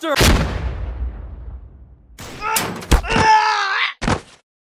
monster!